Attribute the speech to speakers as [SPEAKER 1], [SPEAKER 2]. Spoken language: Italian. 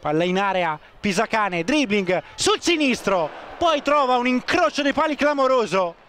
[SPEAKER 1] Palla in area, Pisacane, dribbling sul sinistro, poi trova un incrocio dei pali clamoroso.